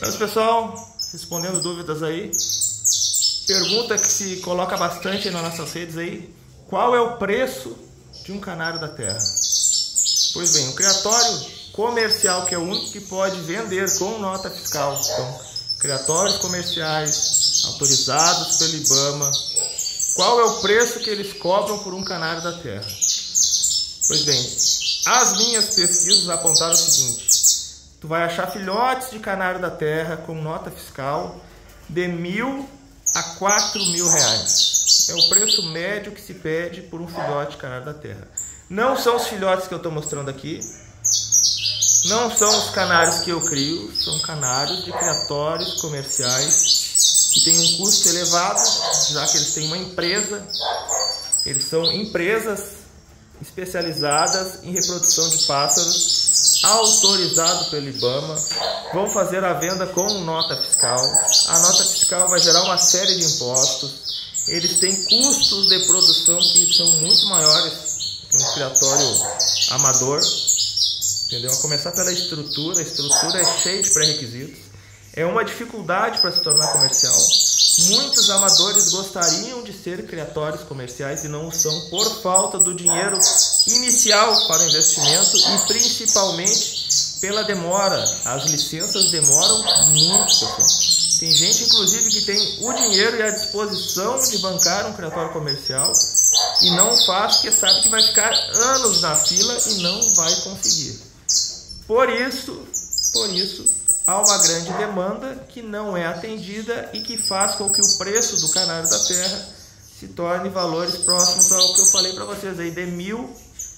Mas pessoal, respondendo dúvidas aí, pergunta que se coloca bastante nas nossas redes aí, qual é o preço de um canário da terra? Pois bem, um criatório comercial que é o único que pode vender com nota fiscal. Então, criatórios comerciais autorizados pelo IBAMA, qual é o preço que eles cobram por um canário da terra? Pois bem, as minhas pesquisas apontaram o seguinte: tu vai achar filhotes de canário da terra com nota fiscal de mil a quatro mil reais. É o preço médio que se pede por um filhote de canário da terra. Não são os filhotes que eu estou mostrando aqui, não são os canários que eu crio, são canários de criatórios comerciais que têm um custo elevado, já que eles têm uma empresa, eles são empresas especializadas em reprodução de pássaros, autorizado pelo IBAMA, vão fazer a venda com nota fiscal. A nota fiscal vai gerar uma série de impostos. Eles têm custos de produção que são muito maiores que um criatório amador. Entendeu? A começar pela estrutura, a estrutura é cheia de pré-requisitos. É uma dificuldade para se tornar comercial. Muitos amadores gostariam de ser criatórios comerciais e não o são por falta do dinheiro inicial para o investimento e principalmente pela demora. As licenças demoram muito, pessoal. Tem gente, inclusive, que tem o dinheiro e a disposição de bancar um criatório comercial e não faz porque sabe que vai ficar anos na fila e não vai conseguir. Por isso, por isso, há uma grande demanda que não é atendida e que faz com que o preço do canário da terra se torne valores próximos ao que eu falei para vocês aí, de mil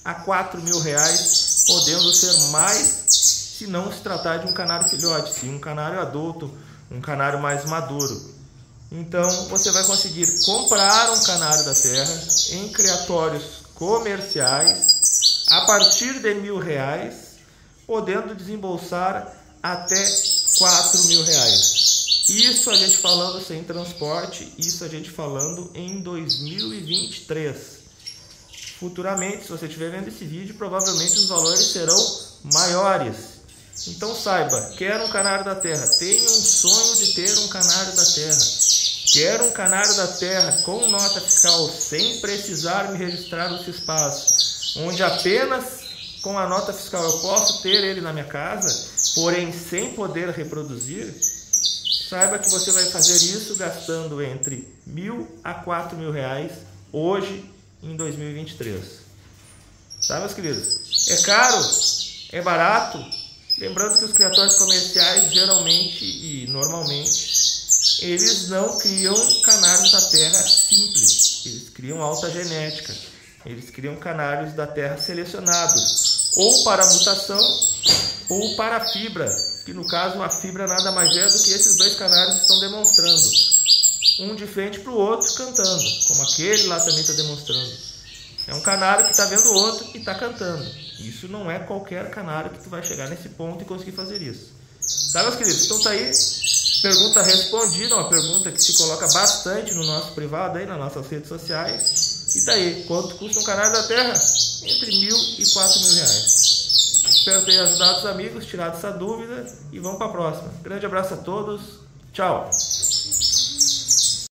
a quatro mil reais, podendo ser mais se não se tratar de um canário filhote, sim um canário adulto, um canário mais maduro. Então você vai conseguir comprar um canário da terra em criatórios comerciais a partir de mil reais, podendo desembolsar até 4 mil reais. Isso a gente falando sem transporte, isso a gente falando em 2023. Futuramente, se você estiver vendo esse vídeo, provavelmente os valores serão maiores. Então saiba, quero um canário da terra, tenho um sonho de ter um canário da terra. Quero um canário da terra com nota fiscal, sem precisar me registrar no espaço, onde apenas com a nota fiscal eu posso ter ele na minha casa, porém sem poder reproduzir, saiba que você vai fazer isso gastando entre mil a quatro mil reais hoje em 2023. Tá, meus queridos? É caro? É barato? Lembrando que os criatórios comerciais geralmente e normalmente eles não criam canários da terra simples, eles criam alta genética, eles criam canários da terra selecionados, ou para mutação ou para a fibra, que no caso a fibra nada mais é do que esses dois canários estão demonstrando. Um de frente para o outro cantando, como aquele lá também está demonstrando. É um canário que está vendo o outro e está cantando. Isso não é qualquer canário que tu vai chegar nesse ponto e conseguir fazer isso. Tá, meus queridos? Então tá aí. Pergunta respondida, uma pergunta que se coloca bastante no nosso privado aí, nas nossas redes sociais. E tá aí, quanto custa um canário da terra? Entre mil e quatro mil reais. Espero ter ajudado os amigos, tirado essa dúvida e vamos para a próxima. Grande abraço a todos. Tchau.